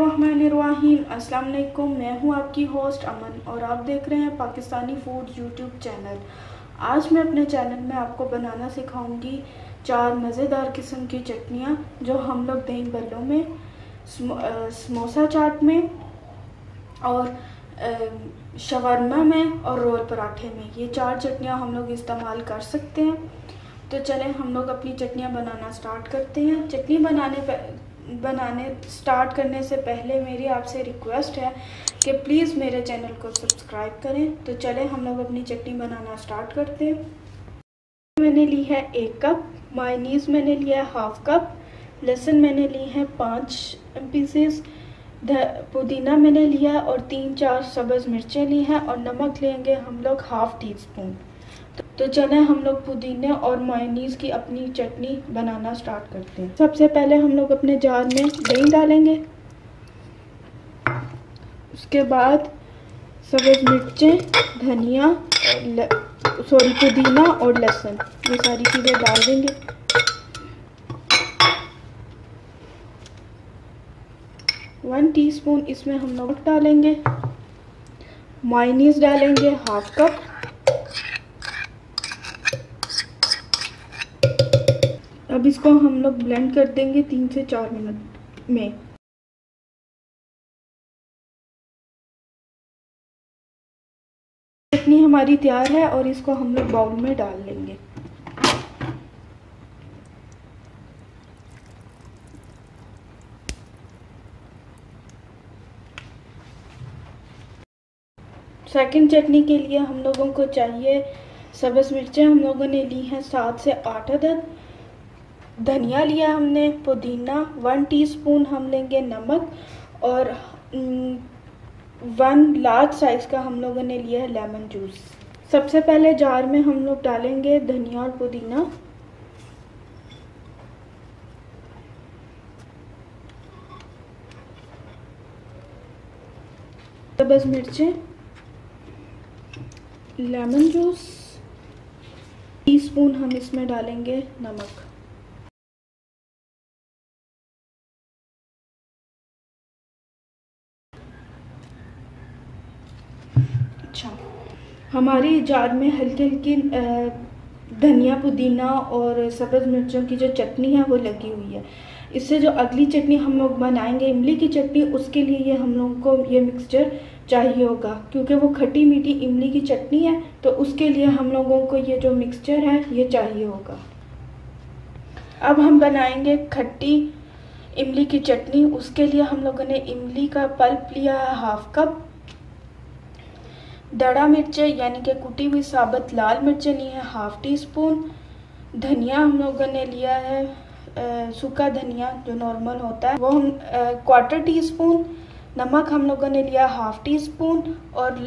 बिस्मिल्लाहिर्रहमानिर्रहीम। अस्सलाम वालेकुम मैं हूँ आपकी होस्ट अमन और आप देख रहे हैं पाकिस्तानी फ़ूड यूट्यूब चैनल। आज मैं अपने चैनल में आपको बनाना सिखाऊँगी चार मज़ेदार किस्म की चटनियाँ, जो हम लोग दही बल्लों में समोसा चाट में और शवरमा में और रोल पराठे में। ये चार चटनियाँ हम लोग इस्तेमाल कर सकते हैं। तो चलें, हम लोग अपनी चटनियाँ बनाना स्टार्ट करते हैं। चटनी बनाने बनाने स्टार्ट करने से पहले मेरी आपसे रिक्वेस्ट है कि प्लीज़ मेरे चैनल को सब्सक्राइब करें। तो चलें, हम लोग अपनी चटनी बनाना स्टार्ट करते हैं। मैंने ली है एक कप मायनीज़ मैंने लिया है हाफ़ कप लहसुन मैंने ली है पाँच पीसेस पुदीना मैंने लिया और तीन चार सब्ज़ मिर्चें ली हैं और नमक लेंगे हम लोग हाफ़ टी स्पून तो चले, हम लोग पुदीने और मायनीस की अपनी चटनी बनाना स्टार्ट करते हैं। सबसे पहले हम लोग अपने जार में दही डालेंगे। उसके बाद सब्ज़ मिर्चें, धनिया सॉरी, पुदीना और लहसुन, ये सारी चीज़ें डाल देंगे। वन टीस्पून इसमें हम लोग डालेंगे। मायनीस डालेंगे हाफ़ कप। अब इसको हम लोग ब्लेंड कर देंगे तीन से चार मिनट में। चटनी हमारी तैयार है और इसको हम लोग बाउल में डाल लेंगे। सेकंड चटनी के लिए हम लोगों को चाहिए सब्ज़ मिर्चें। हम लोगों ने ली हैं सात से आठ अदद। धनिया लिया हमने, पुदीना वन टीस्पून हम लेंगे नमक और वन लार्ज साइज़ का हम लोगों ने लिया है लेमन जूस सबसे पहले जार में हम लोग डालेंगे धनिया और पुदीना. बस मिर्चें लेमन जूस टीस्पून हम इसमें डालेंगे नमक. अच्छा। हमारी जार में हल्की हल्की धनिया, पुदीना और सब्ज़ मिर्चों की जो चटनी है, वो लगी हुई है। इससे जो अगली चटनी हम लोग बनाएँगे, इमली की चटनी, उसके लिए ये हम लोगों को ये मिक्सचर चाहिए होगा। क्योंकि वो खट्टी मीठी इमली की चटनी है तो उसके लिए हम लोगों को ये जो मिक्सचर है, ये चाहिए होगा। अब हम बनाएँगे खट्टी इमली की चटनी। उसके लिए हम लोगों ने इमली का पल्प लिया है हाफ़ कप दड़ा मिर्चें, यानी कि कुटी हुई साबुत, लाल मिर्चें ली हैं, हाफ़ टी स्पून धनिया हम लोगों ने लिया है सूखा धनिया जो नॉर्मल होता है, वो हम क्वार्टर टी स्पून नमक हम लोगों ने लिया हाफ़ टी स्पून और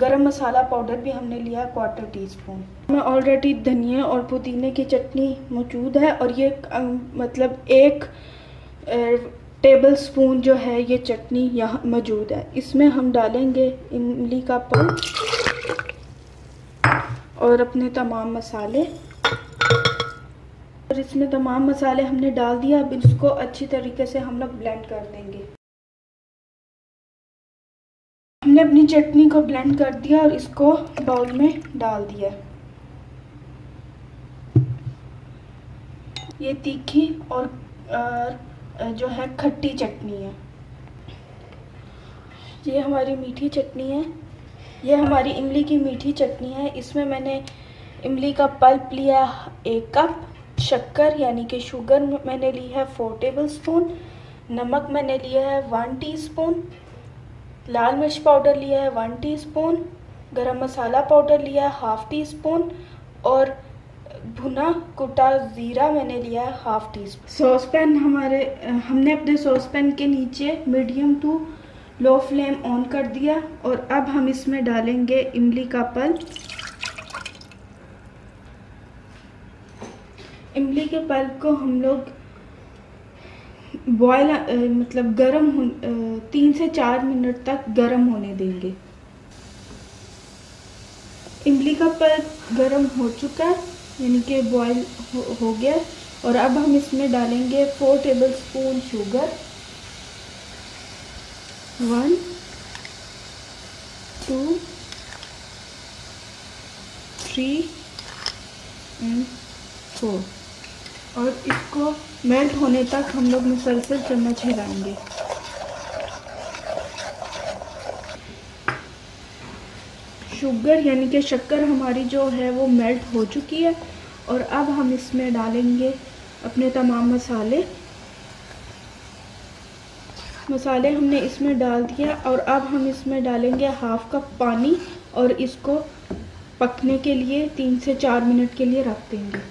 गरम मसाला पाउडर भी हमने लिया क्वार्टर टी स्पून में ऑलरेडी धनिया और पुदीने की चटनी मौजूद है और ये मतलब एक टेबल स्पून जो है ये चटनी यहाँ मौजूद है। इसमें हम डालेंगे इमली का पल और अपने तमाम मसाले। और इसमें तमाम मसाले हमने डाल दिया अब इसको अच्छी तरीके से हम लोग ब्लेंड कर देंगे। हमने अपनी चटनी को ब्लेंड कर दिया और इसको बाउल में डाल दिया। ये तीखी और, और जो है, खट्टी चटनी है। ये हमारी मीठी चटनी है। ये हमारी इमली की मीठी चटनी है। इसमें मैंने इमली का पल्प लिया एक कप, शक्कर यानी कि शुगर मैंने ली है फोर टेबल स्पून नमक मैंने लिया है वन टीस्पून लाल मिर्च पाउडर लिया है वन टीस्पून गरम मसाला पाउडर लिया है हाफ़ टी स्पून और भुना कुटा ज़ीरा मैंने लिया है half teaspoon saucepan हमारे, हमने अपने सॉस पैन के नीचे medium to low flame on कर दिया और अब हम इसमें डालेंगे इमली का पल। इमली के पल को हम लोग बॉयल मतलब गरम हो तीन से चार मिनट तक गरम होने देंगे। इमली का पल्प गरम हो चुका है। यानी कि बॉयल हो, हो गया। और अब हम इसमें डालेंगे four tablespoon sugar one two three and four और इसको मेल्ट होने तक हम लोग मुसलसल चम्मच हिलाएँगे। शुगर यानी कि शक्कर हमारी जो है वो मेल्ट हो चुकी है और अब हम इसमें डालेंगे अपने तमाम मसाले। मसाले हमने इसमें डाल दिया और अब हम इसमें डालेंगे हाफ़ कप पानी और इसको पकने के लिए तीन से चार मिनट के लिए रख देंगे।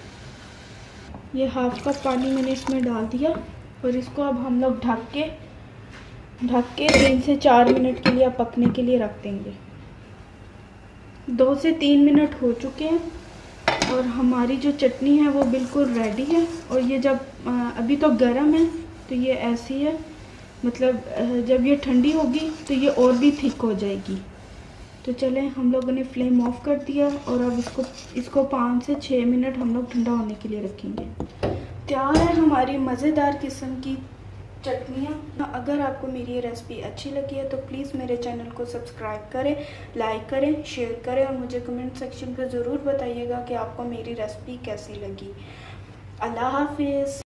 ये हाफ़ कप पानी मैंने इसमें डाल दिया और इसको अब हम लोग ढक के ढक के तीन से चार मिनट के लिए पकने के लिए रख देंगे। दो से तीन मिनट हो चुके हैं और हमारी जो चटनी है वो बिल्कुल रेडी है। और ये जब अभी तो गर्म है तो ये ऐसी है मतलब जब ये ठंडी होगी तो ये और भी थिक हो जाएगी। तो चलें, हम लोगों ने फ्लेम ऑफ़ कर दिया और अब इसको इसको पाँच से छः मिनट हम लोग ठंडा होने के लिए रखेंगे। तैयार है हमारी मज़ेदार किस्म की। चटनियाँ। अगर आपको मेरी ये रेसिपी अच्छी लगी है तो प्लीज़ मेरे चैनल को सब्सक्राइब करें लाइक करें शेयर करें और मुझे कमेंट सेक्शन पर ज़रूर बताइएगा कि आपको मेरी रेसिपी कैसी लगी। अल्लाह हाफिज़।